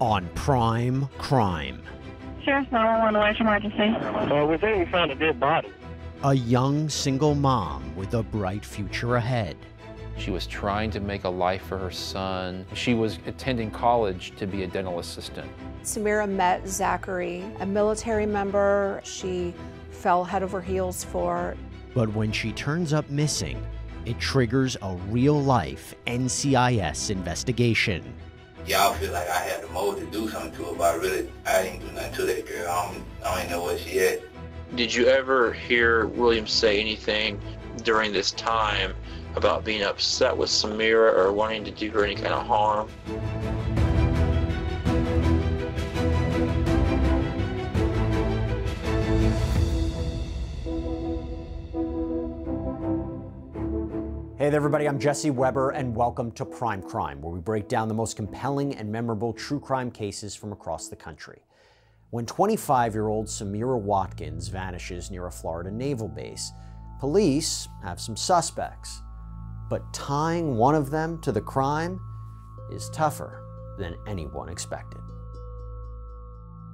on Prime Crime. Sheriff's 911, what's your emergency? Uh, we think we found a dead body. A young single mom with a bright future ahead. She was trying to make a life for her son. She was attending college to be a dental assistant. Samira met Zachary, a military member she fell head over heels for. But when she turns up missing, it triggers a real life NCIS investigation. Y'all feel like I had the motive to do something to her, but I really, I didn't do nothing to that girl. I don't, I don't even know where she at. Did you ever hear William say anything during this time about being upset with Samira or wanting to do her any kind of harm? Hey there, everybody. I'm Jesse Weber, and welcome to Prime Crime, where we break down the most compelling and memorable true crime cases from across the country. When 25 year old Samira Watkins vanishes near a Florida naval base, police have some suspects. But tying one of them to the crime is tougher than anyone expected.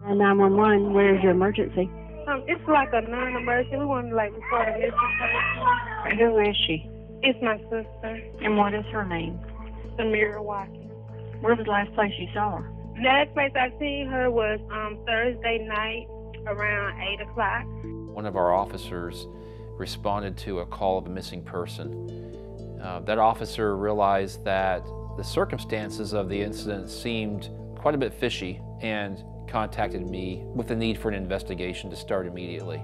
911, where's your emergency? Um, it's like a non-emergency. We want to like report a missing person. Who is she? It's my sister, And what is her name? Samira Watkins. Where was the last place you saw her? The last place I seen her was um, Thursday night around eight o'clock. One of our officers responded to a call of a missing person. Uh, that officer realized that the circumstances of the incident seemed quite a bit fishy and contacted me with the need for an investigation to start immediately.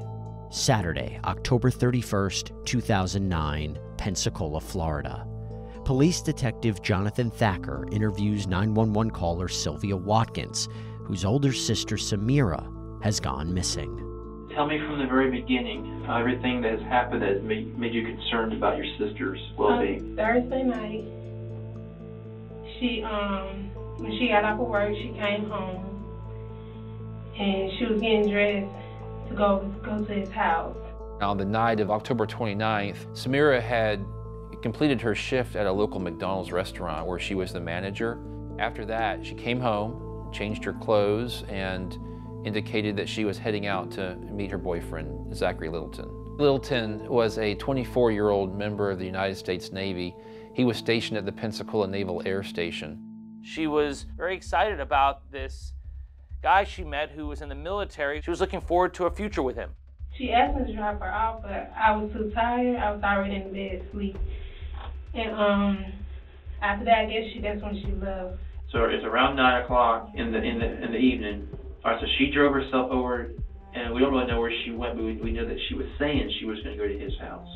Saturday, October 31st, 2009, Pensacola, Florida. Police Detective Jonathan Thacker interviews 911 caller Sylvia Watkins, whose older sister Samira has gone missing. Tell me from the very beginning everything that has happened that has made, made you concerned about your sister's well-being. Um, Thursday night, she um when she got off of work, she came home and she was getting dressed to go go to his house. On the night of October 29th, Samira had completed her shift at a local McDonald's restaurant where she was the manager. After that, she came home, changed her clothes, and indicated that she was heading out to meet her boyfriend, Zachary Littleton. Littleton was a 24-year-old member of the United States Navy. He was stationed at the Pensacola Naval Air Station. She was very excited about this guy she met who was in the military. She was looking forward to a future with him. She asked me to drop her off, but I was too tired. I was already in bed asleep. And um, after that, I guess she that's when she left. So it's around nine o'clock in the in the in the evening. All right, so she drove herself over, and we don't really know where she went, but we, we know that she was saying she was going to go to his house.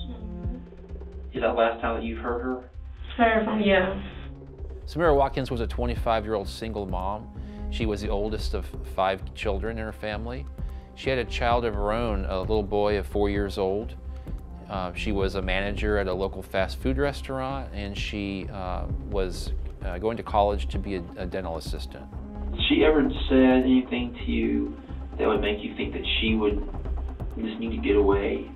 Is that the last time that you've heard her? Her from yeah. Samira Watkins was a 25-year-old single mom. She was the oldest of five children in her family. She had a child of her own, a little boy of four years old. Uh, she was a manager at a local fast food restaurant, and she uh, was uh, going to college to be a, a dental assistant. She ever said anything to you that would make you think that she would just need to get away?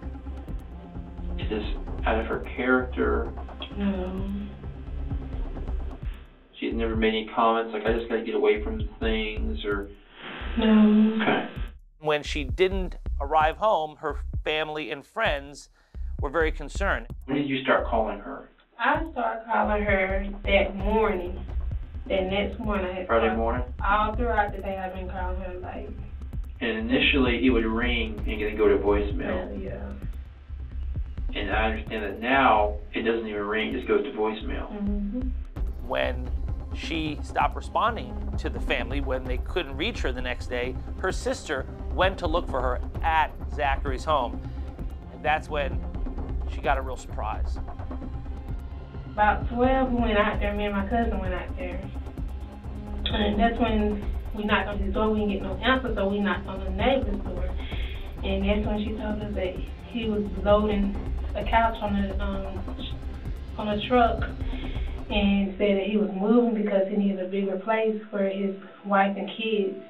Is this out of her character? No. She's never made any comments like, I just got to get away from things, or. No. Okay. When she didn't arrive home, her family and friends were very concerned. When did you start calling her? I started calling her that morning. That next morning. I had Friday morning? All throughout the day, I've been calling her like, And initially, it would ring and then go to voicemail. yeah. And I understand that now it doesn't even ring; it just goes to voicemail. Mm-hmm. When she stopped responding to the family when they couldn't reach her the next day, her sister went to look for her at Zachary's home. And that's when she got a real surprise. About 12, we went out there. Me and my cousin went out there. And that's when we knocked on his door. We didn't get no answer, so we knocked on the neighbor's door. And that's when she told us that he was loading a couch on the um, on a truck and said that he was moving because he needed a bigger place for his wife and kids.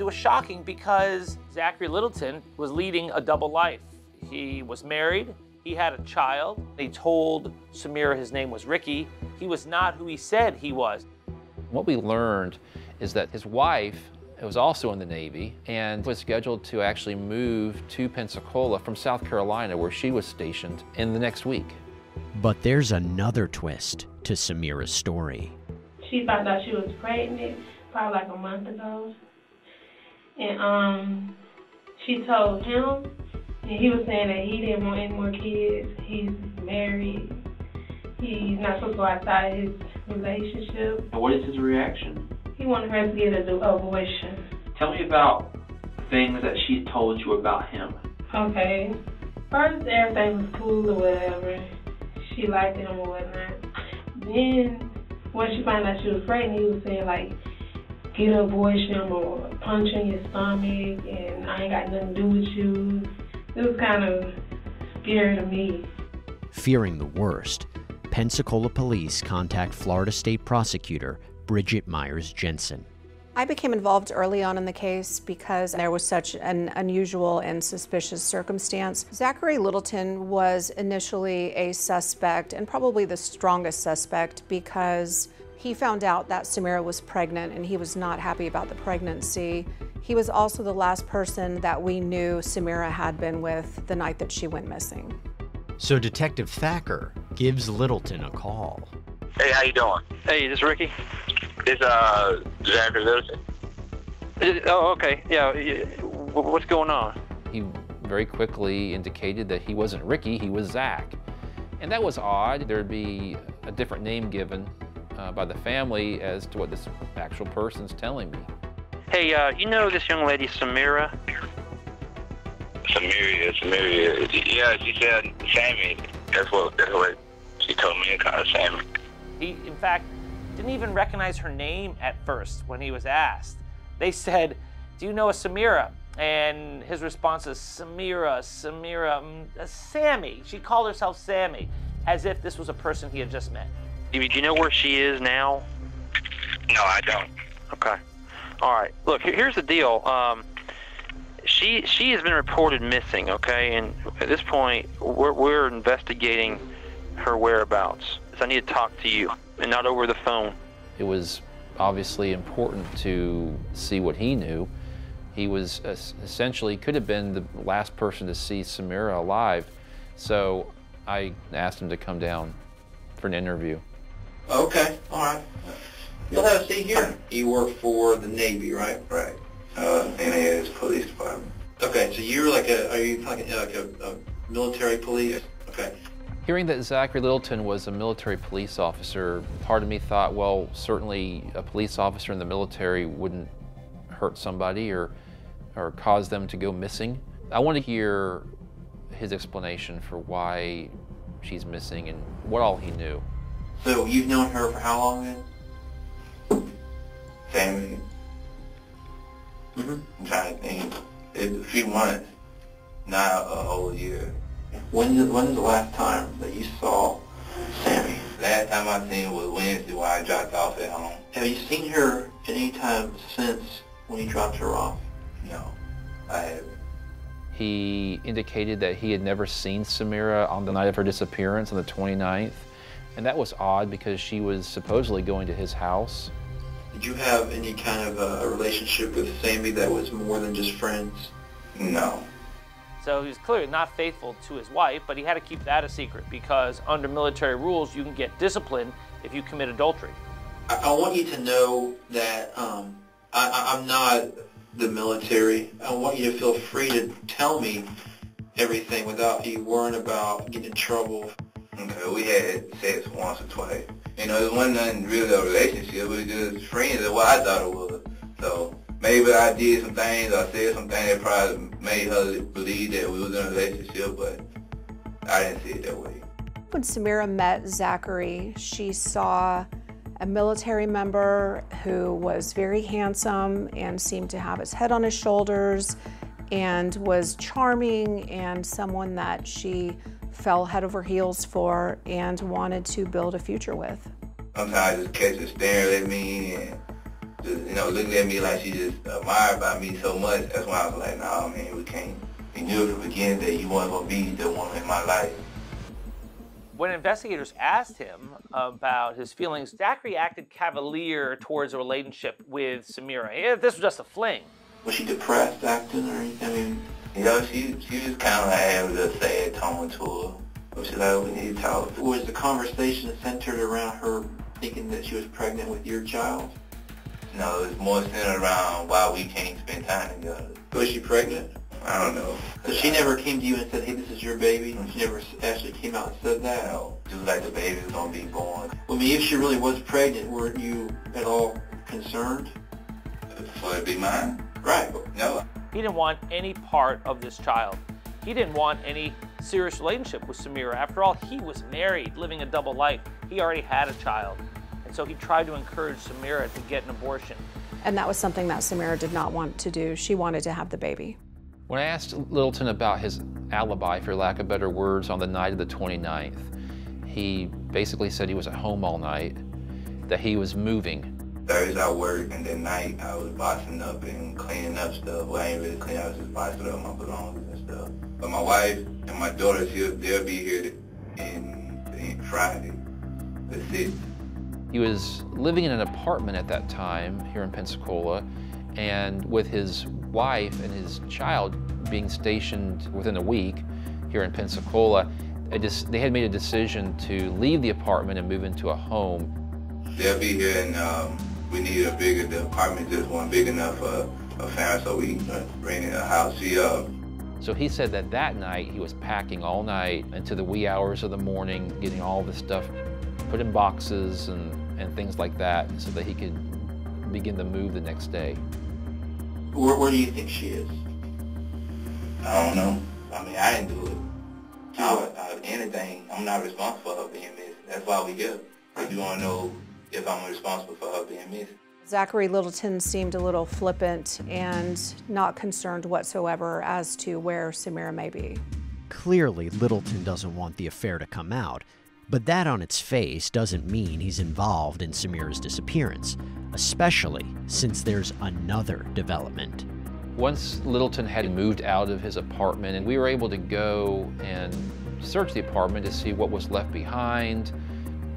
It was shocking because Zachary Littleton was leading a double life. He was married, he had a child. They told Samira his name was Ricky. He was not who he said he was. What we learned is that his wife was also in the Navy and was scheduled to actually move to Pensacola from South Carolina where she was stationed in the next week. But there's another twist to Samira's story. She found out she was pregnant probably like a month ago. And um she told him and he was saying that he didn't want any more kids. He's married. He's not supposed to go outside his relationship. And what is his reaction? He wanted her to get an abortion. Tell me about things that she told you about him. Okay. First, everything was cool or whatever. She liked him or whatnot. Then, when she found out she was pregnant, he was saying, like, get an abortion or punch in your stomach and I ain't got nothing to do with you. It was kind of scary to me. Fearing the worst, Pensacola police contact Florida State Prosecutor Bridget Myers Jensen. I became involved early on in the case because there was such an unusual and suspicious circumstance. Zachary Littleton was initially a suspect and probably the strongest suspect because he found out that Samira was pregnant and he was not happy about the pregnancy. He was also the last person that we knew Samira had been with the night that she went missing. So Detective Thacker gives Littleton a call. Hey, how you doing? Hey, this is Ricky. This uh Zachary Littleton. Oh, okay. Yeah. What's going on? He very quickly indicated that he wasn't Ricky, he was Zach. And that was odd. There'd be a different name given uh, by the family as to what this actual person's telling me. Hey, uh, you know this young lady, Samira? Samira, Samira. Yeah, she said Sammy. That's what that's what she told me to call her Sammy. He, in fact, didn't even recognize her name at first when he was asked. They said, Do you know a Samira? And his response is, Samira, Samira, uh, Sammy. She called herself Sammy, as if this was a person he had just met. Do you, know where she is now? No, I don't. Okay. All right. Look, here's the deal. Um, she she has been reported missing. Okay, and at this point, we're we're investigating her whereabouts. So I need to talk to you, and not over the phone. It was obviously important to see what he knew. He was essentially could have been the last person to see Samira alive. So I asked him to come down for an interview. Okay, all right. You'll have a seat here. You work for the Navy, right? Right. Uh, NAS Police Department. Okay, so you're like a, are you like a, like a, a military police? Okay. Hearing that Zachary Littleton was a military police officer, part of me thought, well, certainly a police officer in the military wouldn't hurt somebody or, or cause them to go missing. I want to hear his explanation for why she's missing and what all he knew. So you've known her for how long then? Sammy. Mm-hmm. I'm trying to think. It's a few months, not a whole year. When is, when is the last time that you saw Sammy? Last time I seen her was Wednesday when I dropped off at home. Have you seen her at any time since when you dropped her off? No, I haven't. He indicated that he had never seen Samira on the night of her disappearance on the 29th. And that was odd because she was supposedly going to his house. Did you have any kind of a relationship with Sammy that was more than just friends? No. So he was clearly not faithful to his wife, but he had to keep that a secret because under military rules, you can get disciplined if you commit adultery. I, I want you to know that um, I, I, I'm not the military. I want you to feel free to tell me everything without you worrying about getting in trouble. Okay, we had sex once or twice. You know, it wasn't nothing really a relationship. It was just friends. That's what I thought it was. So maybe I did some things, I said some things that probably made her believe that we was in a relationship, but I didn't see it that way. When Samira met Zachary, she saw a military member who was very handsome and seemed to have his head on his shoulders and was charming and someone that she fell head over heels for and wanted to build a future with. Sometimes I just catch her staring at me and just, you know, looking at me like she just admired by me so much. That's why I was like, nah, man, we can't. We knew from the beginning that you weren't going to be the woman in my life. When investigators asked him about his feelings, Zachary acted cavalier towards a relationship with Samira. Yeah, This was just a fling. Was she depressed acting or anything? I mean, You know, she she was kind of like having a sad tone to her. But she's like, we need to talk. was the conversation centered around her thinking that she was pregnant with your child? No, it's more centered around why we can't spend time together. Was she pregnant? I don't know. So she never came to you and said, hey, this is your baby? She never actually came out and said that? No, just like the baby was gonna be born. Well, I mean, if she really was pregnant, weren't you at all concerned? For it to be mine? Right. No. He didn't want any part of this child. He didn't want any serious relationship with Samira. After all, he was married, living a double life. He already had a child. And so he tried to encourage Samira to get an abortion. And that was something that Samira did not want to do. She wanted to have the baby. When I asked Littleton about his alibi, for lack of better words, on the night of the 29th, he basically said he was at home all night, that he was moving. Thursday I work and then night I was boxing up and cleaning up stuff. Well, I ain't really cleaning, I was just boxing up my belongings and stuff. But my wife and my daughter, she'll, they'll be here in, in Friday, the 6th. He was living in an apartment at that time here in Pensacola, and with his wife and his child being stationed within a week here in Pensacola, they, just, they had made a decision to leave the apartment and move into a home. They'll be here and um, we need a bigger, the apartment just wasn't big enough for a family, so we uh, rented a house. She, uh, So he said that that night he was packing all night into the wee hours of the morning, getting all the stuff put in boxes and, and things like that so that he could begin the move the next day. Where, where do you think she is? I don't know. I mean, I didn't do it. I, I, anything, I'm not responsible for her being missing. That's why we here. If you want to know if I'm responsible for her being missing. Zachary Littleton seemed a little flippant and not concerned whatsoever as to where Samira may be. Clearly, Littleton doesn't want the affair to come out, but that on its face doesn't mean he's involved in Samira's disappearance, especially since there's another development. Once Littleton had moved out of his apartment, and we were able to go and search the apartment to see what was left behind,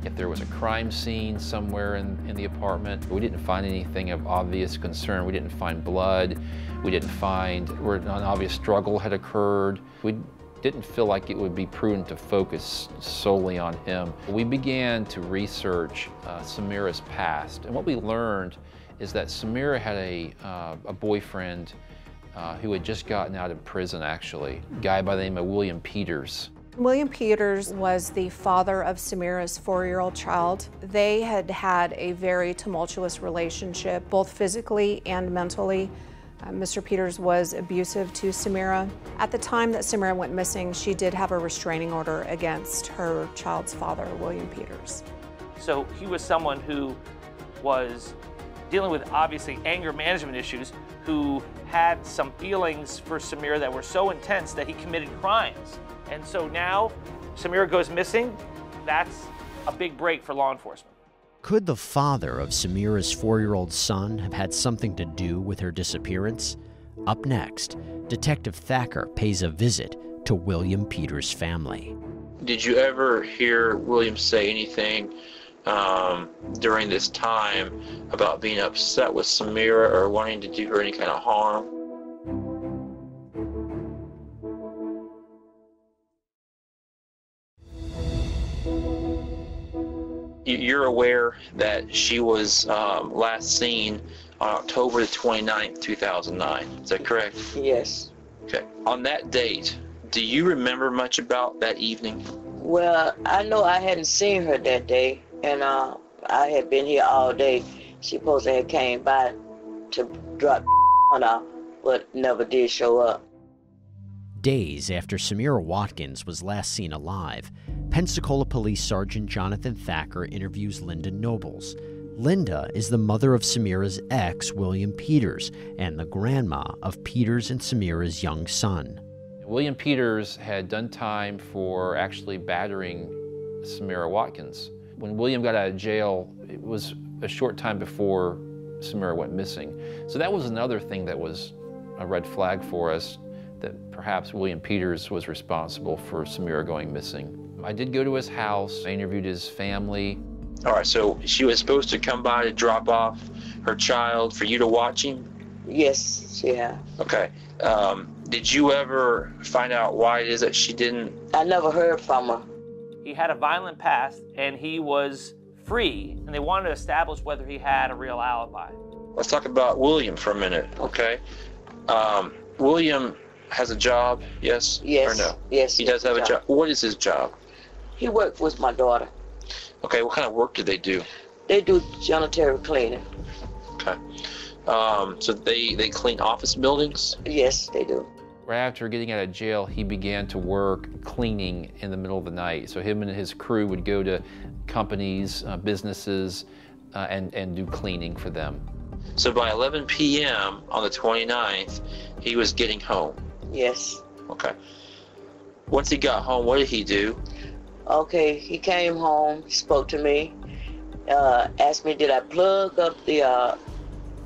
if there was a crime scene somewhere in, in the apartment. We didn't find anything of obvious concern. We didn't find blood. We didn't find where an obvious struggle had occurred. We didn't feel like it would be prudent to focus solely on him. We began to research uh, Samira's past, and what we learned is that Samira had a, uh, a boyfriend uh, who had just gotten out of prison, actually, a guy by the name of William Peters. William Peters was the father of Samira's four year old child. They had had a very tumultuous relationship, both physically and mentally. Uh, Mr. Peters was abusive to Samira. At the time that Samira went missing, she did have a restraining order against her child's father, William Peters. So he was someone who was dealing with obviously anger management issues, who had some feelings for Samira that were so intense that he committed crimes. And so now Samira goes missing. That's a big break for law enforcement. Could the father of Samira's four year old son have had something to do with her disappearance? Up next, Detective Thacker pays a visit to William Peters' family. Did you ever hear William say anything um, during this time about being upset with Samira or wanting to do her any kind of harm? You're aware that she was um, last seen on October the 29th, 2009. Is that correct? Yes. Okay. On that date, do you remember much about that evening? Well, I know I hadn't seen her that day, and uh, I had been here all day. She supposed to have came by to drop on her, but never did show up. Days after Samira Watkins was last seen alive, Pensacola Police Sergeant Jonathan Thacker interviews Linda Nobles. Linda is the mother of Samira's ex, William Peters, and the grandma of Peters and Samira's young son. William Peters had done time for actually battering Samira Watkins. When William got out of jail, it was a short time before Samira went missing. So that was another thing that was a red flag for us, that perhaps William Peters was responsible for Samira going missing. I did go to his house. I interviewed his family. All right, so she was supposed to come by to drop off her child for you to watch him? Yes, yeah. Okay. Um, did you ever find out why it is that she didn't? I never heard from her. He had a violent past and he was free, and they wanted to establish whether he had a real alibi. Let's talk about William for a minute, okay? Um, William has a job, yes? Yes. Or no? Yes. He does have a job. What is his job? He worked with my daughter. Okay, what kind of work do they do? They do janitorial cleaning. Okay. Um, so they, they clean office buildings? Yes, they do. Right after getting out of jail, he began to work cleaning in the middle of the night. So him and his crew would go to companies, uh, businesses, uh, and, and do cleaning for them. So by 11 p.m. on the 29th, he was getting home. Yes. Okay. Once he got home, what did he do? Okay, he came home, spoke to me, uh, asked me did I plug up the uh,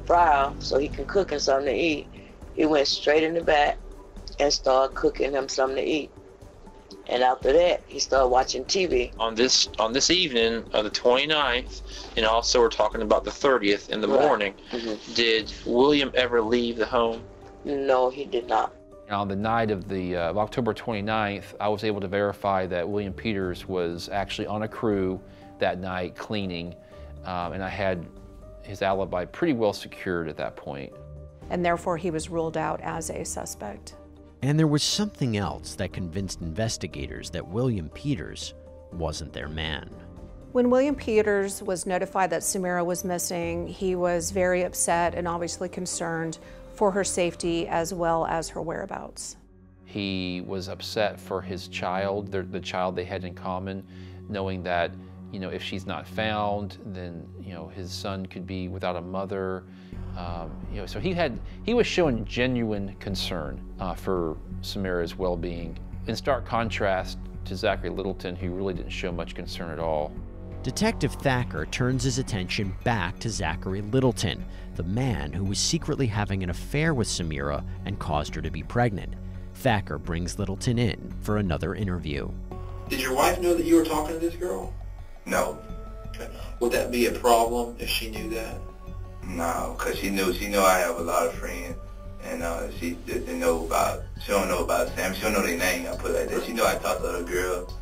fryer so he can cook him something to eat. He went straight in the back and started cooking him something to eat. And after that, he started watching TV. On this on this evening of the 29th, and also we're talking about the 30th in the Right. morning, Mhm. did William ever leave the home? No, he did not. And on the night of the uh, of October 29th, I was able to verify that William Peters was actually on a crew that night cleaning, um, and I had his alibi pretty well secured at that point. And therefore, he was ruled out as a suspect. And there was something else that convinced investigators that William Peters wasn't their man. When William Peters was notified that Samira was missing, he was very upset and obviously concerned for her safety as well as her whereabouts. He was upset for his child, the, the child they had in common, knowing that, you know, if she's not found, then, you know, his son could be without a mother. Um, you know, so he had, he was showing genuine concern uh, for Samira's well-being. In stark contrast to Zachary Littleton, who really didn't show much concern at all. Detective Thacker turns his attention back to Zachary Littleton, the man who was secretly having an affair with Samira and caused her to be pregnant. Thacker brings Littleton in for another interview. Did your wife know that you were talking to this girl? No, Okay. Would that be a problem if she knew that? no, cause she knew she knew I have a lot of friends, and uh, she didn't know about. She don't know about Sam. She don't know their name. I put it like that. She know I talked to other girls.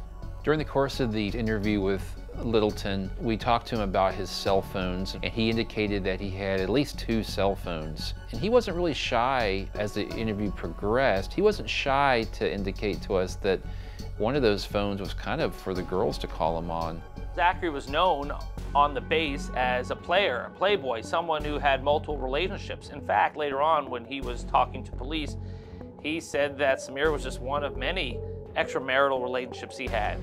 During the course of the interview with Littleton, we talked to him about his cell phones, and he indicated that he had at least two cell phones. And he wasn't really shy as the interview progressed. He wasn't shy to indicate to us that one of those phones was kind of for the girls to call him on. Zachary was known on the base as a player, a playboy, someone who had multiple relationships. In fact, later on, when he was talking to police, he said that Samir was just one of many extramarital relationships he had.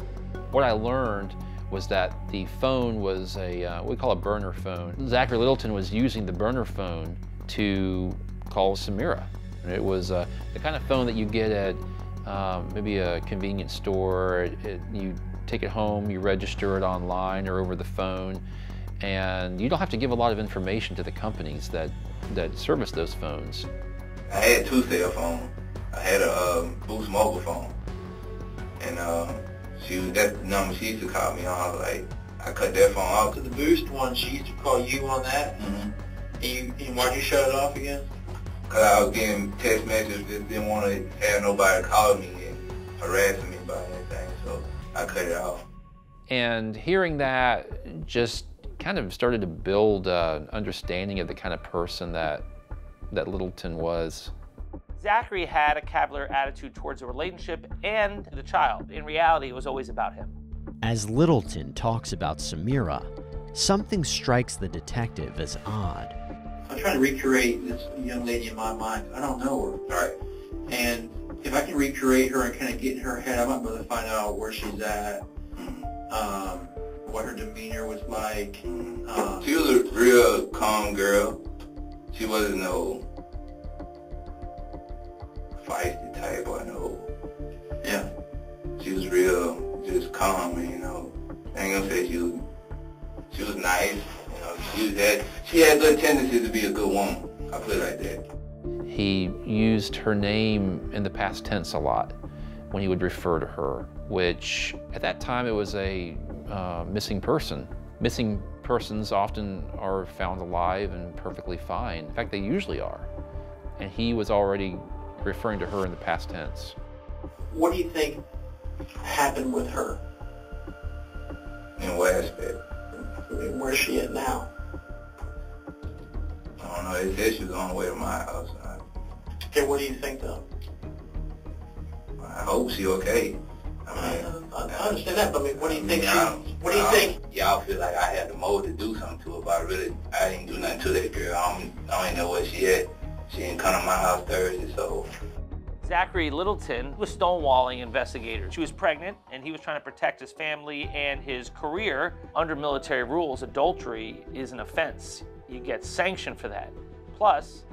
What I learned was that the phone was a, uh, we call a burner phone. Zachary Littleton was using the burner phone to call Samira. And it was uh, the kind of phone that you get at um, maybe a convenience store. It, it, you take it home, you register it online or over the phone, and you don't have to give a lot of information to the companies that, that service those phones. I had two cell phones. I had a um, Boost mobile phone, and uh, she was that number she used to call me on. I was like, I cut that phone off. So the boost one, she used to call you on that, Mm-hmm. and, you, and why'd you shut it off again? Cause I was getting text messages, just didn't want to have nobody calling me and harassing me about anything, so I cut it off. And hearing that just kind of started to build uh, an understanding of the kind of person that, that Littleton was. Zachary had a cavalier attitude towards the relationship and the child. In reality, it was always about him. As Littleton talks about Samira, something strikes the detective as odd. I'm trying to recreate this young lady in my mind. I don't know her. Right. And if I can recreate her and kind of get in her head, I might be able to find out where she's at, um, what her demeanor was like. Um, She was a real calm girl. She wasn't no feisty type or no. Yeah. She was real, just calm, you know. I ain't gonna say she was. She was nice. You know, she was had. She had good tendencies to be a good woman. I it like that. He used her name in the past tense a lot. when he would refer to her, which at that time it was a uh, missing person. Missing persons often are found alive and perfectly fine. In fact, they usually are. And he was already referring to her in the past tense. What do you think happened with her? In what aspect? I mean, where's she at now? I don't know. They said she was on the way to my house. I, Okay, what do you think though? I hope she okay. I mean, I, I understand that, but I mean, what do you think? I She, mean, I- what do you I- think? Y'all feel like I had the motive to do something to her, but I really, I didn't do nothing to that girl. I don't, I don't even know where she at. She didn't come to my house Thursday, so Zachary Littleton was stonewalling investigators. She was pregnant, and he was trying to protect his family and his career. Under military rules, adultery is an offense. You get sanctioned for that. Plus,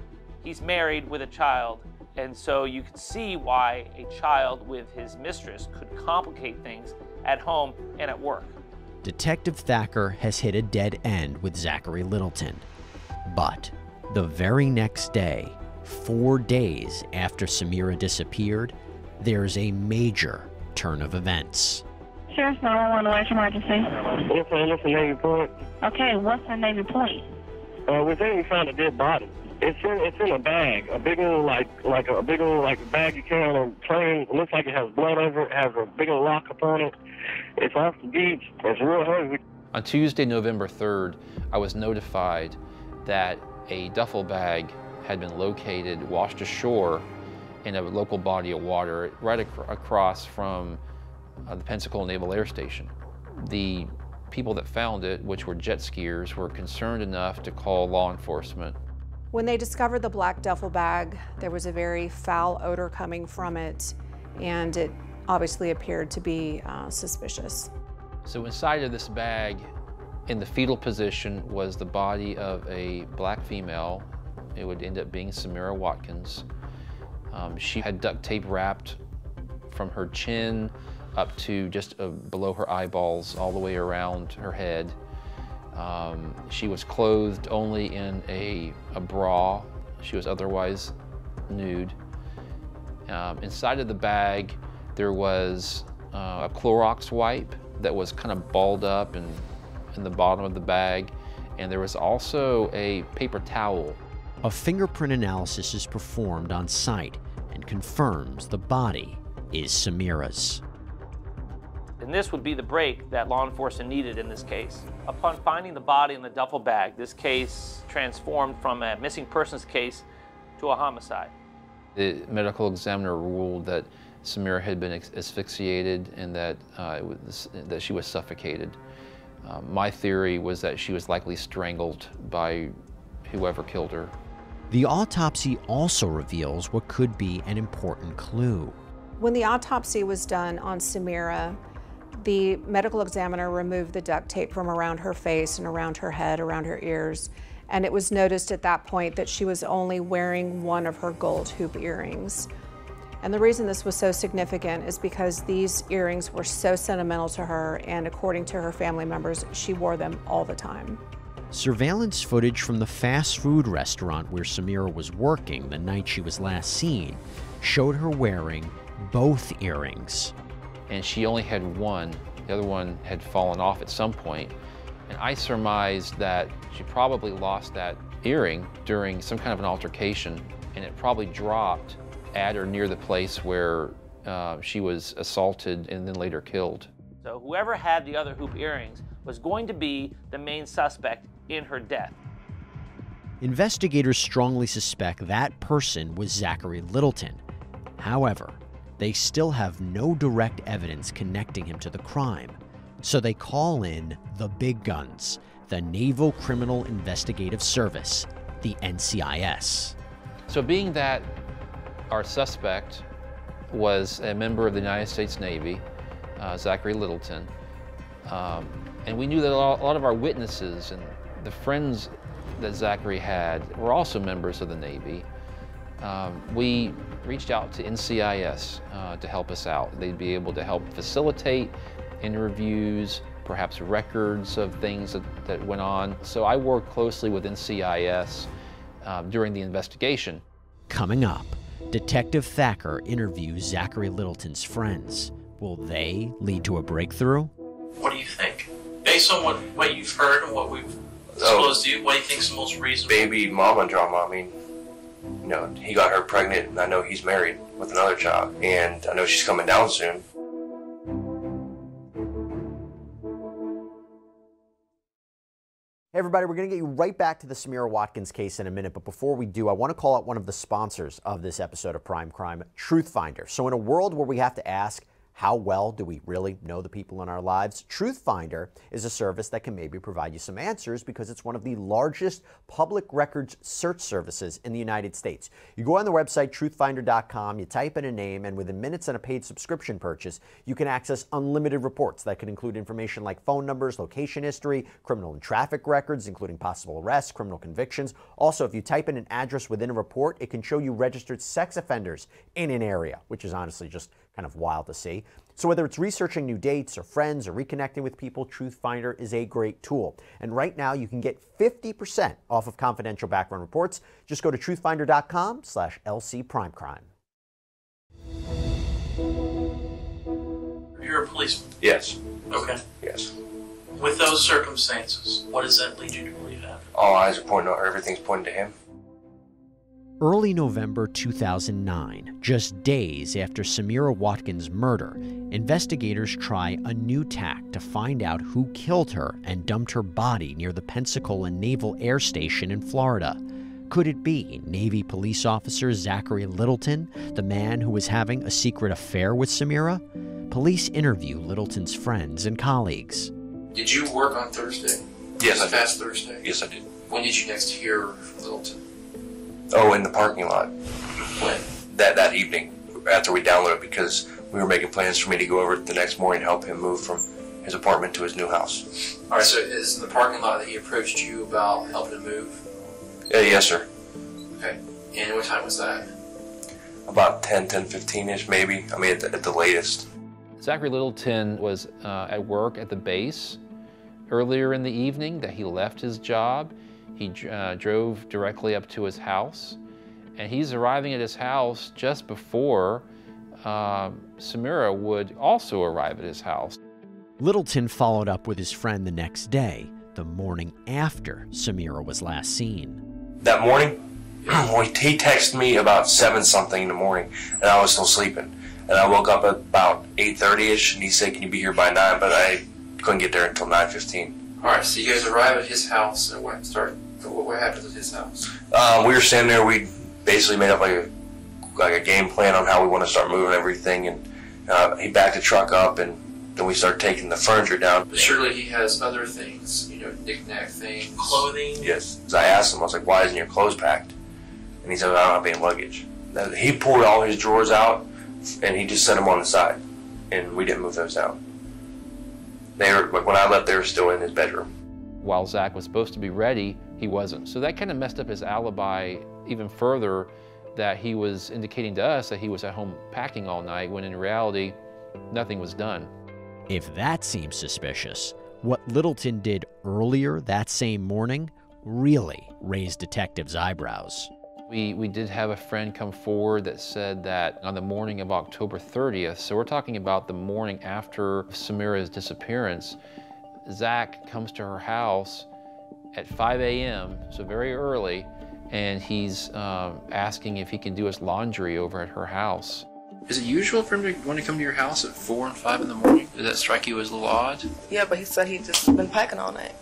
he's married with a child, and so you can see why a child with his mistress could complicate things at home and at work. Detective Thacker has hit a dead end with Zachary Littleton. But the very next day, four days after Samira disappeared, there's a major turn of events. Sheriff's 911, where's your emergency? Yes, ma'am. It's a Navy Point. Okay, what's the Navy Point? Uh, we think we found a dead body. It's in it's in a bag, a big old like like a big old like bag you carry on a plane. It looks like it has blood over it. Has a big old lock upon it. It's off the beach. It's real heavy. On Tuesday, November 3rd, I was notified that a duffel bag had been located, washed ashore in a local body of water right ac- across from uh, the Pensacola Naval Air Station. The people that found it, which were jet skiers, were concerned enough to call law enforcement. When they discovered the black duffel bag, there was a very foul odor coming from it, and it obviously appeared to be uh, suspicious. So inside of this bag, in the fetal position, was the body of a black female. It would end up being Samira Watkins. Um, she had duct tape wrapped from her chin up to just uh, below her eyeballs, all the way around her head. Um, she was clothed only in a, a bra. She was otherwise nude. Um, inside of the bag, there was uh, a Clorox wipe that was kind of balled up and in the bottom of the bag. And there was also a paper towel. A fingerprint analysis is performed on site and confirms the body is Samira's. And this would be the break that law enforcement needed in this case. Upon finding the body in the duffel bag, this case transformed from a missing persons case to a homicide. The medical examiner ruled that Samira had been asphyxiated and that, uh, it was, that she was suffocated. Uh, my theory was that she was likely strangled by whoever killed her. The autopsy also reveals what could be an important clue. When the autopsy was done on Samira, the medical examiner removed the duct tape from around her face and around her head, around her ears, and it was noticed at that point that she was only wearing one of her gold hoop earrings. And the reason this was so significant is because these earrings were so sentimental to her, and according to her family members, she wore them all the time. Surveillance footage from the fast food restaurant where Samira was working the night she was last seen showed her wearing both earrings. And she only had one. The other one had fallen off at some point. And I surmised that she probably lost that earring during some kind of an altercation, and it probably dropped at or near the place where uh, she was assaulted and then later killed. So whoever had the other hoop earrings was going to be the main suspect in her death. Investigators strongly suspect that person was Zachary Littleton. However, they still have no direct evidence connecting him to the crime, so they call in the big guns, the Naval Criminal Investigative Service, the NCIS. So, being that our suspect was a member of the United States Navy, uh, Zachary Littleton, um, and we knew that a lot of our witnesses and the friends that Zachary had were also members of the Navy. Um, we reached out to NCIS uh, to help us out. They'd be able to help facilitate interviews, perhaps records of things that, that went on. So I worked closely with NCIS uh, during the investigation. Coming up, Detective Thacker interviews Zachary Littleton's friends. Will they lead to a breakthrough? What do you think? Based on what, what you've heard and what we've disclosed to you, what do you think's the most reasonable? baby mama drama. I mean, you know, he got her pregnant, and I know he's married with another child, and I know she's coming down soon. Hey, everybody, we're going to get you right back to the Samira Watkins case in a minute. But before we do, I want to call out one of the sponsors of this episode of Prime Crime, Truth Finder. So, in a world where we have to ask, how well do we really know the people in our lives? Truthfinder is a service that can maybe provide you some answers because it's one of the largest public records search services in the United States. You go on the website truthfinder.com, you type in a name, and within minutes and a paid subscription purchase, you can access unlimited reports that can include information like phone numbers, location history, criminal and traffic records, including possible arrests, criminal convictions. Also, if you type in an address within a report, it can show you registered sex offenders in an area, which is honestly just kind of wild to see. So whether it's researching new dates or friends or reconnecting with people, Truthfinder is a great tool. And right now you can get 50% off of confidential background reports. Just go to truthfinder.com slash lcprimecrime. You're a policeman. Yes. Okay. Yes. With those circumstances, what does that lead you to believe happened? All eyes are pointing, everything's pointing to him. Early November 2009, just days after Samira Watkins' murder, investigators try a new tack to find out who killed her and dumped her body near the Pensacola Naval Air Station in Florida. Could it be Navy police officer Zachary Littleton, the man who was having a secret affair with Samira? Police interview Littleton's friends and colleagues. Did you work on Thursday? Yes, I did. past Thursday? Yes, I did. When did you next hear from Littleton? Oh, in the parking lot. When? That that evening, after we downloaded, because we were making plans for me to go over the next morning and help him move from his apartment to his new house. All right, so it's in the parking lot that he approached you about helping him move. Yeah, yes, sir. Okay. And what time was that? About 10, 10, 15-ish, maybe. I mean, at the, at the latest. Zachary Littleton was uh, at work at the base earlier in the evening that he left his job. He uh, drove directly up to his house, and he's arriving at his house just before uh, Samira would also arrive at his house. Littleton followed up with his friend the next day, the morning after Samira was last seen. That morning, he he texted me about 7 something in the morning, and I was still sleeping. And I woke up at about 8.30ish, and he said, can you be here by 9? But I couldn't get there until 9.15. All right, so you guys arrive at his house, and what start? What, what happens at his house? Um, we were standing there. We basically made up like a like a game plan on how we want to start moving everything, and uh, he backed the truck up, and then we started taking the furniture down. But surely he has other things, you know, knick-knack things, clothing. Yes. So I asked him, I was like, "Why isn't your clothes packed?" And he said, "I don't have any luggage." Then He pulled all his drawers out, and he just set them on the side, and we didn't move those out. They were when I left, they were still in his bedroom. While Zach was supposed to be ready, he wasn't. So that kind of messed up his alibi even further that he was indicating to us that he was at home packing all night when in reality, nothing was done. If that seems suspicious, what Littleton did earlier that same morning really raised detectives' eyebrows. We, we did have a friend come forward that said that on the morning of October 30th, so we're talking about the morning after Samira's disappearance, Zach comes to her house at 5 a.m., so very early, and he's um, asking if he can do his laundry over at her house. Is it usual for him to want to come to your house at four and five in the morning? Does that strike you as a little odd? Yeah, but he said he'd just been packing all night.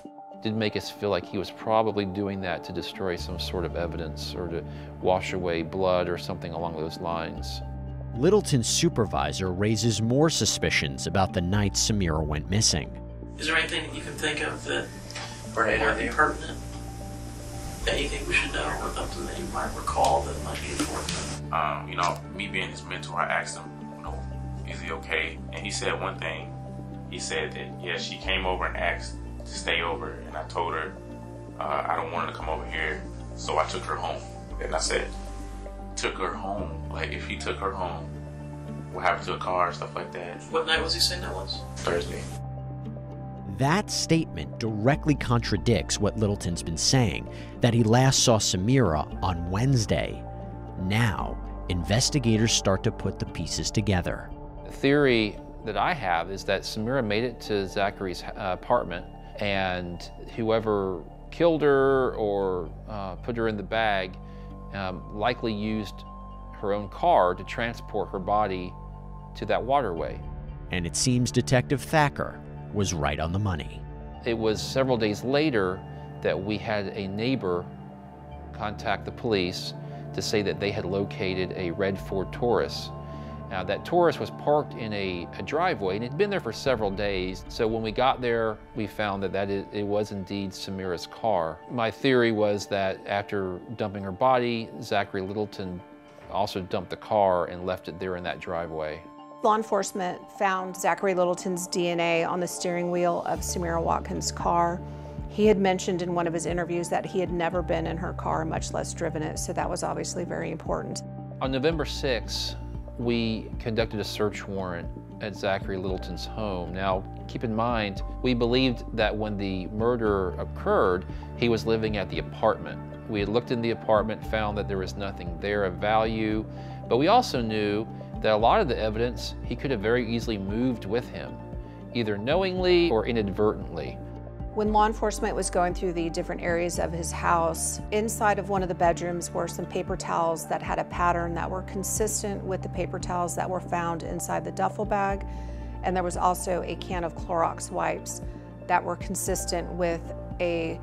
Did make us feel like he was probably doing that to destroy some sort of evidence or to wash away blood or something along those lines. Littleton's supervisor raises more suspicions about the night Samira went missing. Is there anything that you can think of that For an interview? pertinent? That you think we should know, or something that you might recall that might be important? Um, you know, me being his mentor, I asked him, you know, is he okay? And he said one thing. He said that, yeah, she came over and asked to stay over. And I told her, uh, I don't want her to come over here. So I took her home. And I said, took her home. Like, if he took her home, what happened to a car, and stuff like that. What night was he saying that was? Thursday. That statement directly contradicts what Littleton's been saying that he last saw Samira on Wednesday. Now, investigators start to put the pieces together. The theory that I have is that Samira made it to Zachary's uh, apartment and whoever killed her or uh, put her in the bag um, likely used her own car to transport her body to that waterway. And it seems Detective Thacker was right on the money. It was several days later that we had a neighbor contact the police to say that they had located a red Ford Taurus. Now that Taurus was parked in a, a driveway and it had been there for several days. So when we got there, we found that, that it, it was indeed Samira's car. My theory was that after dumping her body, Zachary Littleton also dumped the car and left it there in that driveway. Law enforcement found Zachary Littleton's DNA on the steering wheel of Samira Watkins' car. He had mentioned in one of his interviews that he had never been in her car, much less driven it, so that was obviously very important. On November 6, we conducted a search warrant at Zachary Littleton's home. Now, keep in mind, we believed that when the murder occurred, he was living at the apartment. We had looked in the apartment, found that there was nothing there of value, but we also knew that a lot of the evidence he could have very easily moved with him, either knowingly or inadvertently. When law enforcement was going through the different areas of his house, inside of one of the bedrooms were some paper towels that had a pattern that were consistent with the paper towels that were found inside the duffel bag. And there was also a can of Clorox wipes that were consistent with a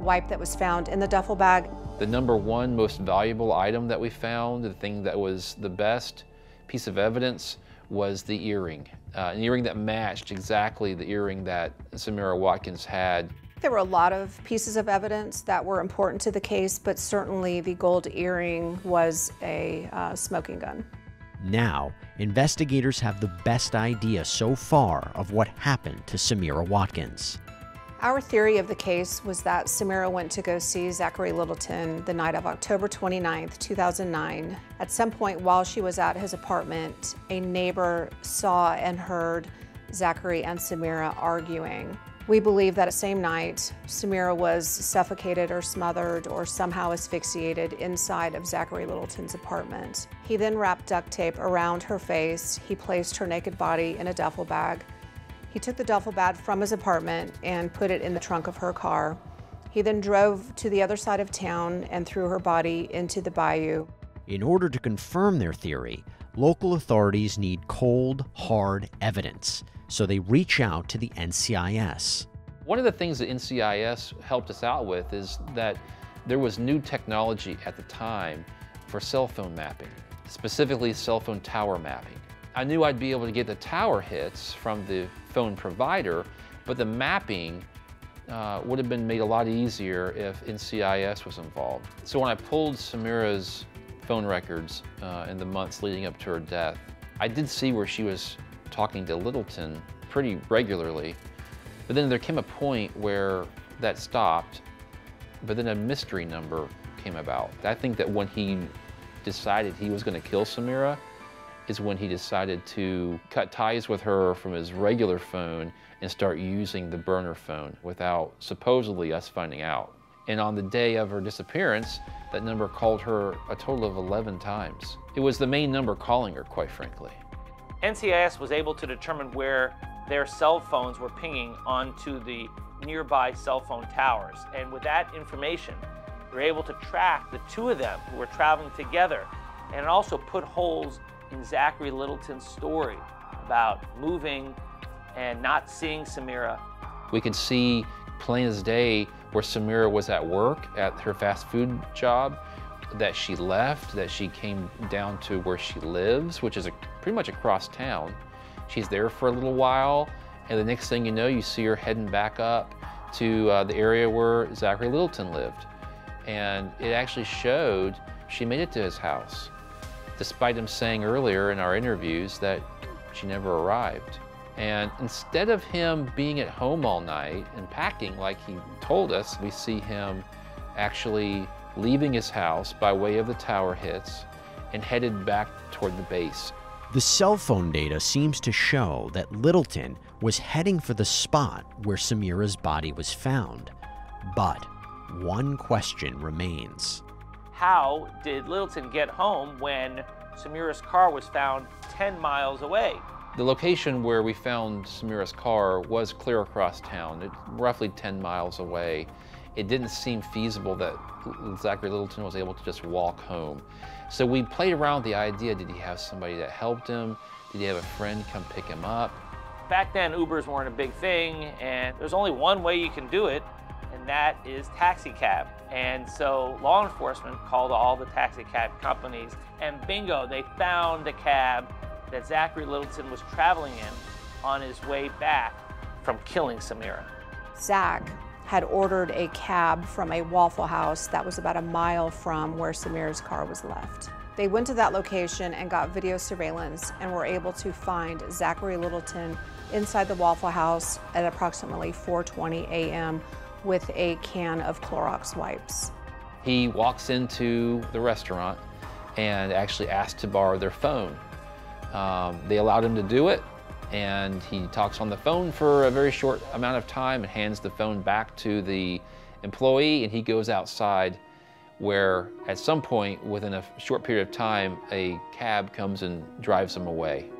wipe that was found in the duffel bag. The number one most valuable item that we found, the thing that was the best piece of evidence, was the earring. Uh, an earring that matched exactly the earring that Samira Watkins had. There were a lot of pieces of evidence that were important to the case, but certainly the gold earring was a uh, smoking gun. Now, investigators have the best idea so far of what happened to Samira Watkins. Our theory of the case was that Samira went to go see Zachary Littleton the night of October 29, 2009. At some point while she was at his apartment, a neighbor saw and heard Zachary and Samira arguing. We believe that same night, Samira was suffocated or smothered or somehow asphyxiated inside of Zachary Littleton's apartment. He then wrapped duct tape around her face. He placed her naked body in a duffel bag he took the duffel bag from his apartment and put it in the trunk of her car. He then drove to the other side of town and threw her body into the bayou. In order to confirm their theory, local authorities need cold, hard evidence, so they reach out to the NCIS. One of the things that NCIS helped us out with is that there was new technology at the time for cell phone mapping, specifically cell phone tower mapping. I knew I'd be able to get the tower hits from the phone provider, but the mapping uh, would have been made a lot easier if NCIS was involved. So when I pulled Samira's phone records uh, in the months leading up to her death, I did see where she was talking to Littleton pretty regularly, but then there came a point where that stopped, but then a mystery number came about. I think that when he decided he was going to kill Samira, is when he decided to cut ties with her from his regular phone and start using the burner phone without supposedly us finding out. And on the day of her disappearance, that number called her a total of 11 times. It was the main number calling her, quite frankly. NCIS was able to determine where their cell phones were pinging onto the nearby cell phone towers. And with that information, they were able to track the two of them who were traveling together and also put holes in Zachary Littleton's story about moving and not seeing Samira. We could see plain as day where Samira was at work at her fast food job, that she left, that she came down to where she lives, which is a, pretty much across town. She's there for a little while, and the next thing you know, you see her heading back up to uh, the area where Zachary Littleton lived. And it actually showed she made it to his house despite him saying earlier in our interviews that she never arrived. And instead of him being at home all night and packing like he told us, we see him actually leaving his house by way of the tower hits and headed back toward the base. The cell phone data seems to show that Littleton was heading for the spot where Samira's body was found. But one question remains how did Littleton get home when Samira's car was found 10 miles away? The location where we found Samira's car was clear across town, it, roughly 10 miles away. It didn't seem feasible that Zachary Littleton was able to just walk home. So we played around with the idea, did he have somebody that helped him? Did he have a friend come pick him up? Back then, Ubers weren't a big thing, and there's only one way you can do it, and that is taxi cab. And so law enforcement called all the taxi cab companies, and bingo, they found the cab that Zachary Littleton was traveling in on his way back from killing Samira. Zach had ordered a cab from a Waffle House that was about a mile from where Samira's car was left. They went to that location and got video surveillance and were able to find Zachary Littleton inside the Waffle House at approximately 4:20 a.m. with a can of Clorox wipes. He walks into the restaurant and actually asks to borrow their phone. Um, they allowed him to do it, and he talks on the phone for a very short amount of time and hands the phone back to the employee, and he goes outside where at some point within a short period of time, a cab comes and drives him away.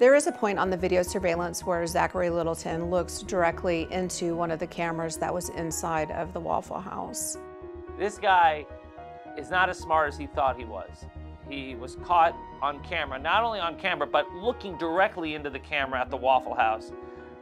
There is a point on the video surveillance where Zachary Littleton looks directly into one of the cameras that was inside of the Waffle House. This guy is not as smart as he thought he was. He was caught on camera, not only on camera, but looking directly into the camera at the Waffle House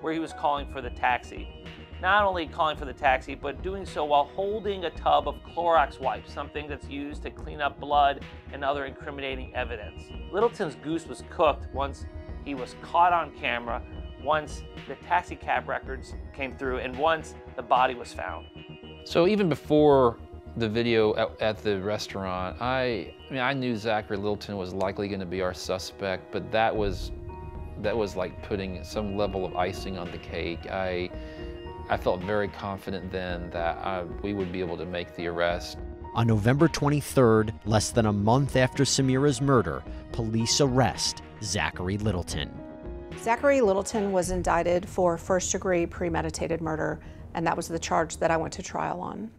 where he was calling for the taxi. Not only calling for the taxi, but doing so while holding a tub of Clorox wipes, something that's used to clean up blood and other incriminating evidence. Littleton's goose was cooked once he was caught on camera, once the taxi cab records came through, and once the body was found. So even before the video at, at, the restaurant, I, I mean, I knew Zachary Littleton was likely going to be our suspect, but that was, that was like putting some level of icing on the cake. I, I felt very confident then that I, we would be able to make the arrest. On November 23rd, less than a month after Samira's murder, police arrest Zachary Littleton. Zachary Littleton was indicted for first degree premeditated murder, and that was the charge that I went to trial on.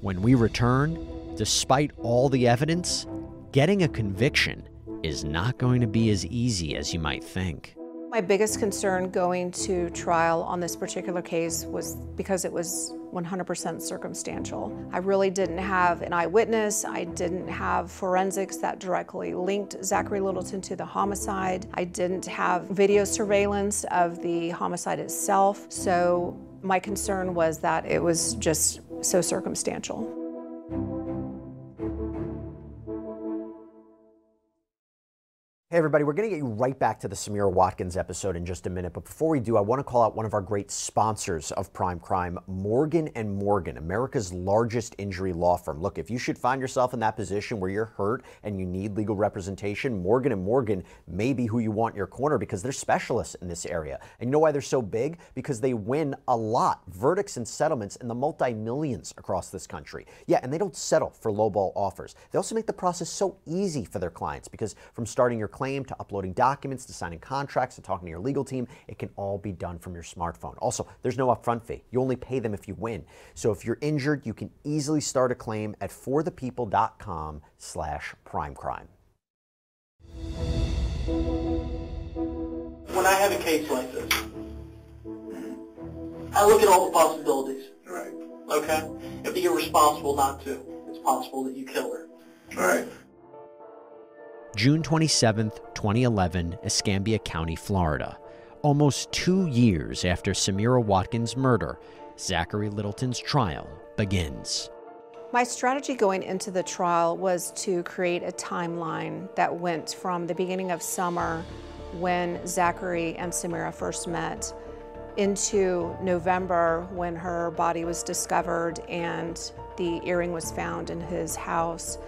When we return, despite all the evidence, getting a conviction is not going to be as easy as you might think. My biggest concern going to trial on this particular case was because it was 100% circumstantial. I really didn't have an eyewitness. I didn't have forensics that directly linked Zachary Littleton to the homicide. I didn't have video surveillance of the homicide itself. So my concern was that it was just so circumstantial. Hey everybody, we're going to get you right back to the Samira Watkins episode in just a minute, but before we do, I want to call out one of our great sponsors of Prime Crime, Morgan & Morgan, America's largest injury law firm. Look, if you should find yourself in that position where you're hurt and you need legal representation, Morgan & Morgan may be who you want in your corner because they're specialists in this area. And you know why they're so big? Because they win a lot, verdicts and settlements in the multi-millions across this country. Yeah, and they don't settle for lowball offers. They also make the process so easy for their clients because from starting your claim to uploading documents to signing contracts to talking to your legal team, it can all be done from your smartphone. Also, there's no upfront fee. You only pay them if you win. So if you're injured, you can easily start a claim at forthepeople.com slash primecrime. When I have a case like this, I look at all the possibilities. Right. Okay? If you're responsible not to, it's possible that you kill her. Right. June 27, 2011, Escambia County, Florida. Almost two years after Samira Watkins' murder, Zachary Littleton's trial begins. My strategy going into the trial was to create a timeline that went from the beginning of summer when Zachary and Samira first met into November when her body was discovered and the earring was found in his house.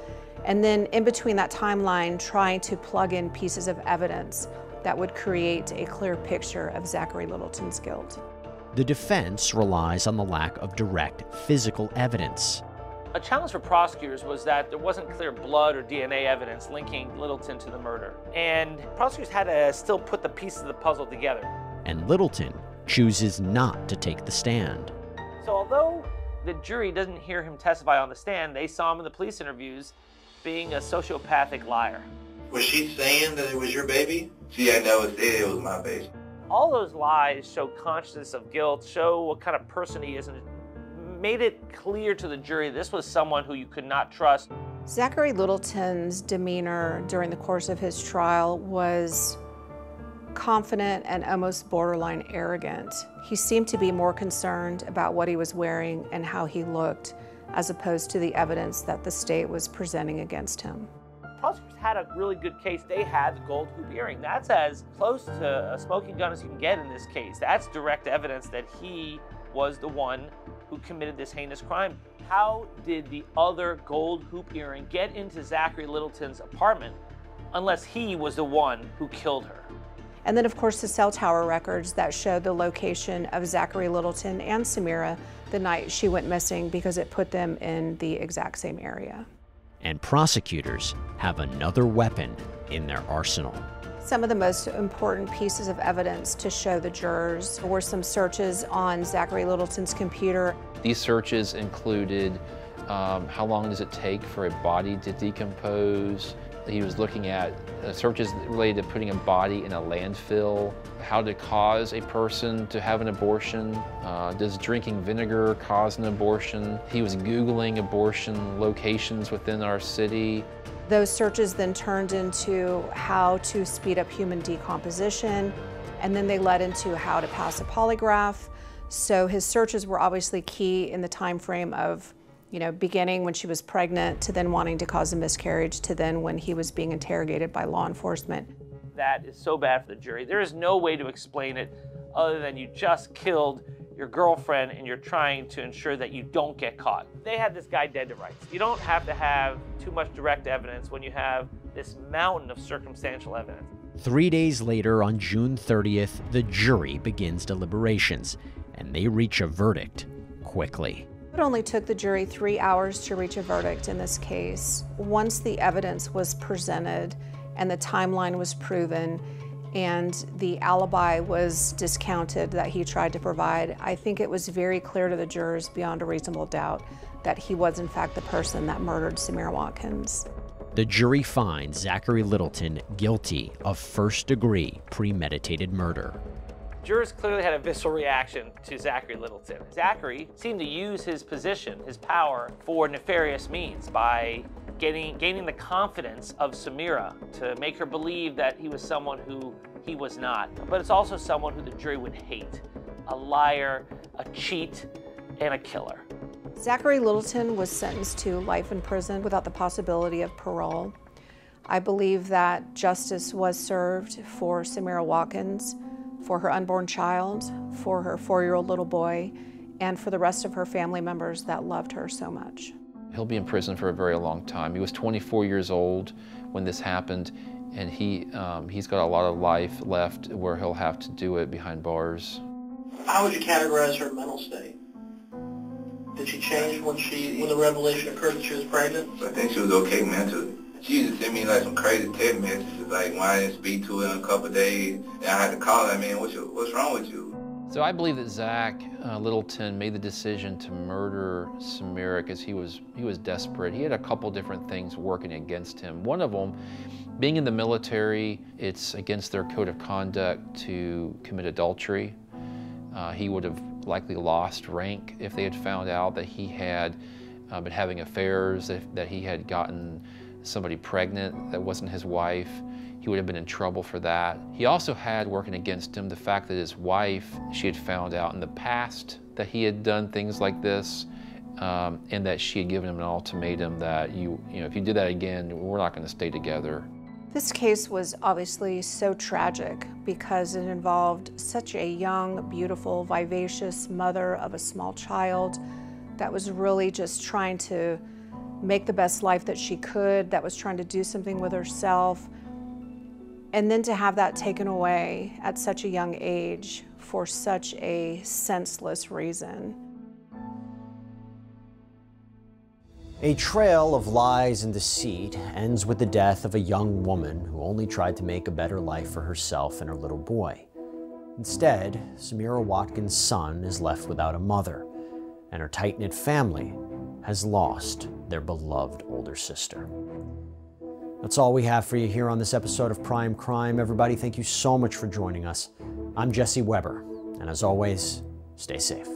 And then in between that timeline, trying to plug in pieces of evidence that would create a clear picture of Zachary Littleton's guilt. The defense relies on the lack of direct physical evidence. A challenge for prosecutors was that there wasn't clear blood or DNA evidence linking Littleton to the murder. And prosecutors had to still put the pieces of the puzzle together. And Littleton chooses not to take the stand. So although the jury doesn't hear him testify on the stand, they saw him in the police interviews, being a sociopathic liar. Was she saying that it was your baby? She had never said it was my baby. All those lies show consciousness of guilt, show what kind of person he is, and made it clear to the jury this was someone who you could not trust. Zachary Littleton's demeanor during the course of his trial was confident and almost borderline arrogant. He seemed to be more concerned about what he was wearing and how he looked as opposed to the evidence that the state was presenting against him. Prosecutors had a really good case. They had the gold hoop earring. That's as close to a smoking gun as you can get in this case. That's direct evidence that he was the one who committed this heinous crime. How did the other gold hoop earring get into Zachary Littleton's apartment unless he was the one who killed her? And then, of course, the cell tower records that show the location of Zachary Littleton and Samira the night she went missing because it put them in the exact same area. And prosecutors have another weapon in their arsenal. Some of the most important pieces of evidence to show the jurors were some searches on Zachary Littleton's computer. These searches included um, how long does it take for a body to decompose, he was looking at uh, searches related to putting a body in a landfill, how to cause a person to have an abortion, uh, does drinking vinegar cause an abortion? He was Googling abortion locations within our city. Those searches then turned into how to speed up human decomposition, and then they led into how to pass a polygraph. So his searches were obviously key in the time frame of you know, beginning when she was pregnant to then wanting to cause a miscarriage to then when he was being interrogated by law enforcement. That is so bad for the jury. There is no way to explain it other than you just killed your girlfriend and you're trying to ensure that you don't get caught. They had this guy dead to rights. You don't have to have too much direct evidence when you have this mountain of circumstantial evidence. Three days later, on June 30th, the jury begins deliberations, and they reach a verdict quickly. It only took the jury three hours to reach a verdict in this case. Once the evidence was presented and the timeline was proven and the alibi was discounted that he tried to provide, I think it was very clear to the jurors beyond a reasonable doubt that he was in fact the person that murdered Samira Watkins. The jury finds Zachary Littleton guilty of first degree premeditated murder. Jurors clearly had a visceral reaction to Zachary Littleton. Zachary seemed to use his position, his power, for nefarious means by getting, gaining the confidence of Samira to make her believe that he was someone who he was not. But it's also someone who the jury would hate a liar, a cheat, and a killer. Zachary Littleton was sentenced to life in prison without the possibility of parole. I believe that justice was served for Samira Watkins for her unborn child, for her four year old little boy, and for the rest of her family members that loved her so much. He'll be in prison for a very long time. He was 24 years old when this happened, and he, um, he's got a lot of life left where he'll have to do it behind bars. How would you categorize her mental state? Did she change when she when the revelation occurred that she was pregnant? I think she was okay mentally. She used to send me like some crazy text messages, like when I didn't speak to her in a couple days, and I had to call her, man, what's, your, what's wrong with you? So I believe that Zach uh, Littleton made the decision to murder Samira because he was he was desperate. He had a couple different things working against him. One of them, being in the military, it's against their code of conduct to commit adultery. Uh, he would have likely lost rank if they had found out that he had uh, been having affairs, that, that he had gotten somebody pregnant that wasn't his wife. He would have been in trouble for that. He also had working against him the fact that his wife, she had found out in the past that he had done things like this um, and that she had given him an ultimatum that you, you know, if you did that again, we're not going to stay together. This case was obviously so tragic because it involved such a young, beautiful, vivacious mother of a small child that was really just trying to make the best life that she could, that was trying to do something with herself. And then to have that taken away at such a young age for such a senseless reason. A trail of lies and deceit ends with the death of a young woman who only tried to make a better life for herself and her little boy. Instead, Samira Watkins' son is left without a mother, and her tight knit family has lost their beloved older sister. That's all we have for you here on this episode of Prime Crime. Everybody, thank you so much for joining us. I'm Jesse Weber, and as always, stay safe.